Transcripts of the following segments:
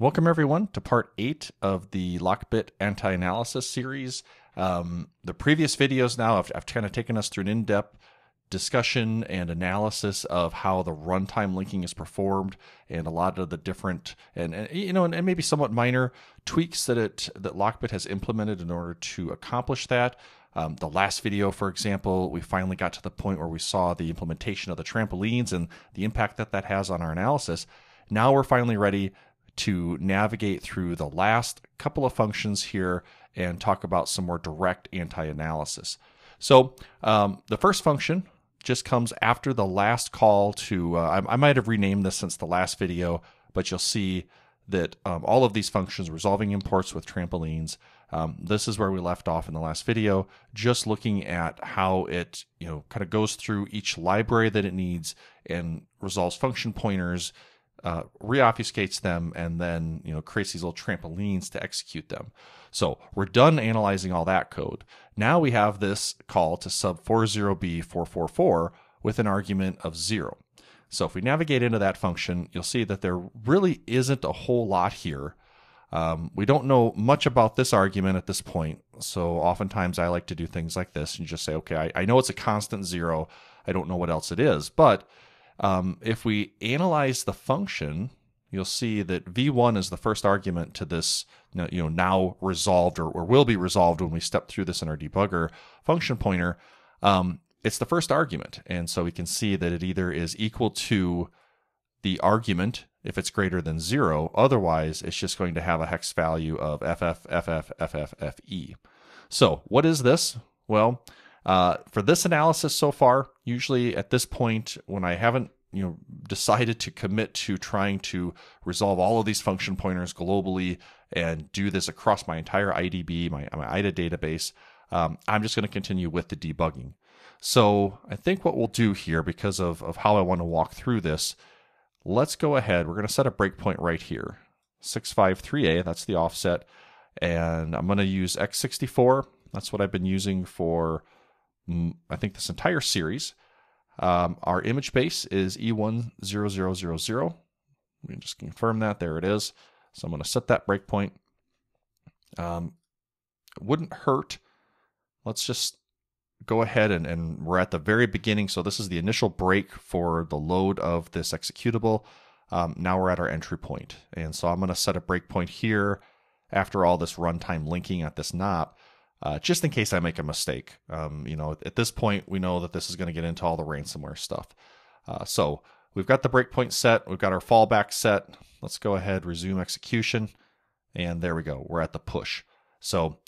Welcome, everyone, to part eight of the Lockbit anti analysis series. Um, the previous videos now have, have kind of taken us through an in depth discussion and analysis of how the runtime linking is performed and a lot of the different and, and you know and, and, maybe somewhat minor tweaks that it that Lockbit has implemented in order to accomplish that. Um, the last video, for example, we finally got to the point where we saw the implementation of the trampolines and the impact that that has on our analysis. Now we're finally ready to navigate through the last couple of functions here and talk about some more direct anti-analysis. So um, the first function just comes after the last call to, uh, I, I, might have renamed this since the last video, but you'll see that um, all of these functions, resolving imports with trampolines, um, this is where we left off in the last video, just looking at how it, you know, kind of goes through each library that it needs and resolves function pointers, uh, reobfuscates them and then you know creates these little trampolines to execute them. So we're done analyzing all that code. Now we have this call to sub 40b444 with an argument of zero. So if we navigate into that function, you'll see that there really isn't a whole lot here. Um, we don't know much about this argument at this point. So oftentimes I like to do things like this and just say, okay, I, I know it's a constant zero. I don't know what else it is. But um, if we analyze the function, you'll see that v1 is the first argument to this you know now resolved or, or will be resolved when we step through this in our debugger function pointer. Um, it's the first argument and so we can see that it either is equal to the argument if it's greater than zero otherwise it's just going to have a hex value of ff ff ff fe so what is this? Well uh, for this analysis so far, usually at this point, when I haven't you know decided to commit to trying to resolve all of these function pointers globally and do this across my entire IDB, my, my IDA database, um, I'm just going to continue with the debugging. So I think what we'll do here, because of, of how I want to walk through this, let's go ahead. We're going to set a breakpoint right here. 653A, that's the offset. And I'm going to use X64. That's what I've been using for I think this entire series. Um, our image base is E10000. Let me just confirm that. There it is. So I'm going to set that breakpoint. Um, it wouldn't hurt. Let's just go ahead and, and we're at the very beginning. So this is the initial break for the load of this executable. Um, now we're at our entry point. And so I'm going to set a breakpoint here after all this runtime linking at this NOP uh, just in case I make a mistake. Um, you know, at this point, we know that this is going to get into all the ransomware stuff. Uh, so we've got the breakpoint set, we've got our fallback set. Let's go ahead, resume execution, and there we go. We're at the push. So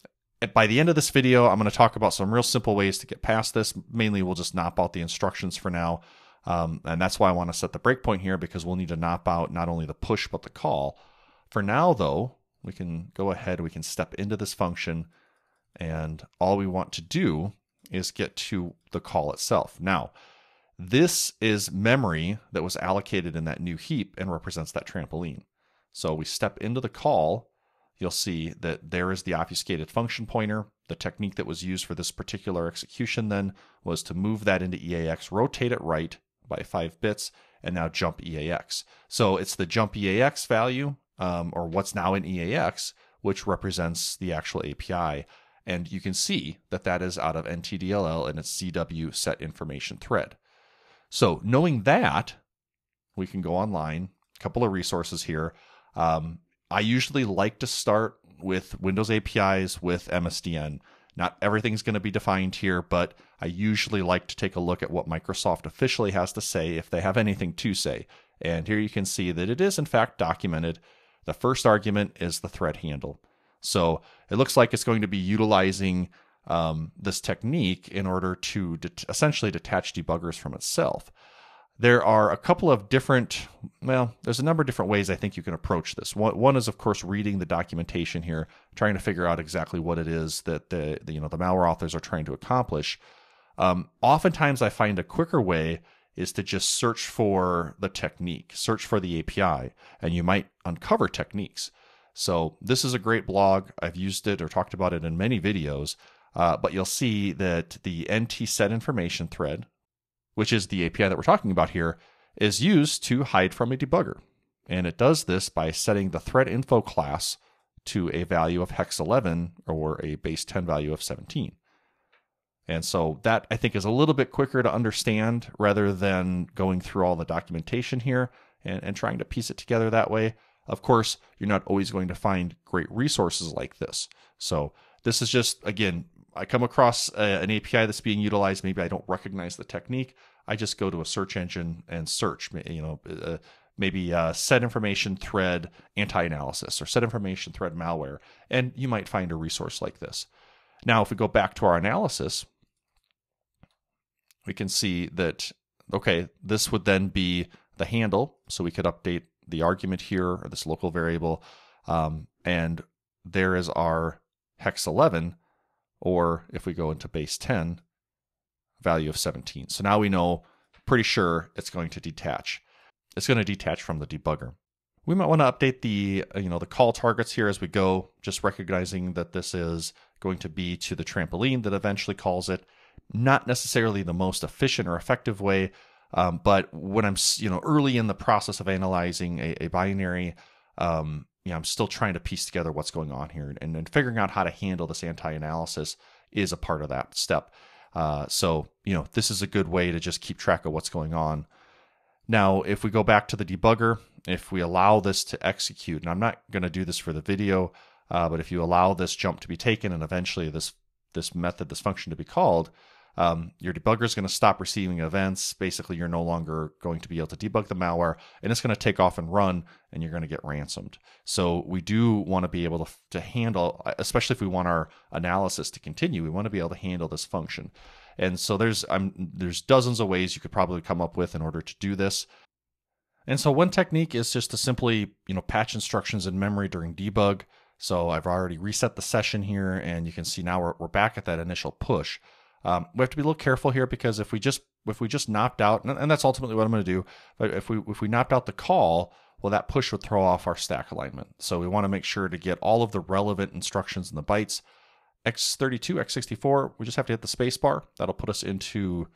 by the end of this video, I'm going to talk about some real simple ways to get past this. Mainly, we'll just knock out the instructions for now. Um, and that's why I want to set the breakpoint here because we'll need to knock out not only the push but the call. For now, though, we can go ahead, we can step into this function and all we want to do is get to the call itself. Now, this is memory that was allocated in that new heap and represents that trampoline. So we step into the call, you'll see that there is the obfuscated function pointer. The technique that was used for this particular execution then was to move that into EAX, rotate it right by five bits, and now jump EAX. So it's the jump EAX value, um, or what's now in EAX, which represents the actual API. And you can see that that is out of NTDLL and its ZwSetInformationThread. So knowing that, we can go online, a couple of resources here. Um, I usually like to start with Windows APIs with MSDN. Not everything's going to be defined here, but I usually like to take a look at what Microsoft officially has to say if they have anything to say. And here you can see that it is in fact documented. The first argument is the thread handle. So it looks like it's going to be utilizing um, this technique in order to det- essentially detach debuggers from itself. There are a couple of different, well, there's a number of different ways I think you can approach this. One, one is, of course, reading the documentation here, trying to figure out exactly what it is that the, the you know the malware authors are trying to accomplish. Um, oftentimes, I find a quicker way is to just search for the technique, search for the API, and you might uncover techniques. So this is a great blog. I've used it or talked about it in many videos, uh, but you'll see that the NT set information thread, which is the API that we're talking about here, is used to hide from a debugger. And it does this by setting the thread info class to a value of hex 11 or a base 10 value of 17. And so that I think is a little bit quicker to understand rather than going through all the documentation here and, and trying to piece it together that way. Of course, you're not always going to find great resources like this. So this is just, again, I come across a, an API that's being utilized. Maybe I don't recognize the technique. I just go to a search engine and search, you know, uh, maybe uh, set information thread anti-analysis or set information thread malware, and you might find a resource like this. Now, if we go back to our analysis, we can see that, okay, this would then be the handle. So we could update the argument here or this local variable. Um, and there is our hex 11, or if we go into base 10, value of 17. So now we know pretty sure it's going to detach it's going to detach from the debugger. We might want to update the uh, you know the call targets here as we go, just recognizing that this is going to be to the trampoline that eventually calls it. Not necessarily the most efficient or effective way, um, but when I'm you know early in the process of analyzing a, a binary, um, you know, I'm still trying to piece together what's going on here, and, and figuring out how to handle this anti-analysis is a part of that step. Uh, so you know this is a good way to just keep track of what's going on now, if we go back to the debugger, if we allow this to execute, and I'm not going to do this for the video, uh, but if you allow this jump to be taken and eventually this this method, this function to be called, um, your debugger is going to stop receiving events. Basically, you're no longer going to be able to debug the malware, and it's going to take off and run, and you're going to get ransomed. So we do want to be able to, to handle, especially if we want our analysis to continue, we want to be able to handle this function. And so there's um, there's dozens of ways you could probably come up with in order to do this. And so one technique is just to simply, you know, patch instructions in memory during debug. So I've already reset the session here and you can see now we're, we're back at that initial push. Um, we have to be a little careful here because if we just if we just knocked out, and that's ultimately what I'm going to do, but if we if we knocked out the call, well, that push would throw off our stack alignment. So we want to make sure to get all of the relevant instructions in the bytes x32, x64, we just have to hit the space bar. That'll put us into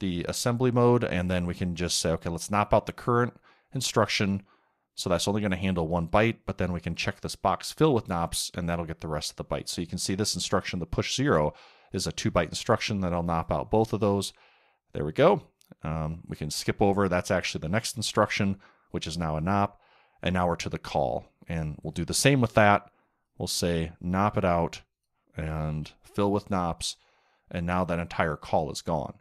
the assembly mode, and then we can just say, okay, let's knock out the current instruction. So that's only going to handle one byte, but then we can check this box fill with NOPs, and that'll get the rest of the bytes. So you can see this instruction, the push zero, is a two byte instruction that I'll knock out both of those. There we go. Um, we can skip over. That's actually the next instruction, which is now a NOP. And now we're to the call. And we'll do the same with that. We'll say NOP it out and fill with NOPs, and now that entire call is gone.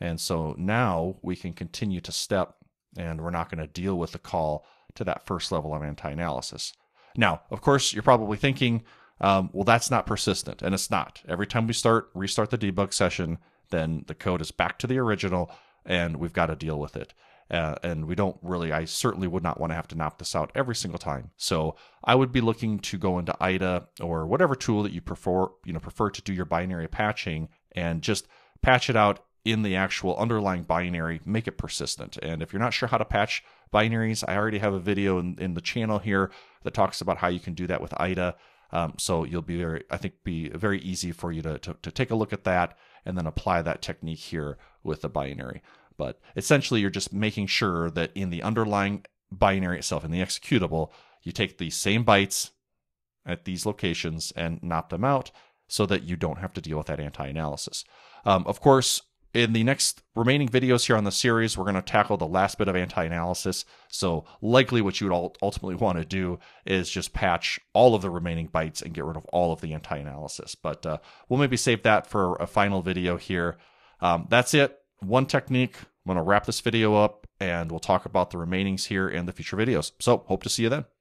And so now we can continue to step, and we're not going to deal with the call to that first level of anti analysis. Now, of course, you're probably thinking, um, well, that's not persistent, and it's not. Every time we start restart the debug session, then the code is back to the original, and we've got to deal with it. Uh, and we don't really, I certainly would not want to have to knock this out every single time. So I would be looking to go into IDA or whatever tool that you prefer, you know, prefer to do your binary patching and just patch it out in the actual underlying binary, make it persistent. And if you're not sure how to patch binaries, I already have a video in, in the channel here that talks about how you can do that with IDA. Um, so you'll be very, I think, be very easy for you to, to, to take a look at that and then apply that technique here with the binary. But essentially, you're just making sure that in the underlying binary itself, in the executable, you take the same bytes at these locations and knock them out so that you don't have to deal with that anti analysis. Um, of course, in the next remaining videos here on the series, we're going to tackle the last bit of anti-analysis. So likely what you would ultimately want to do is just patch all of the remaining bytes and get rid of all of the anti-analysis. But uh, we'll maybe save that for a final video here. Um, that's it one technique. I'm going to wrap this video up and we'll talk about the remainings here in the future videos. So hope to see you then.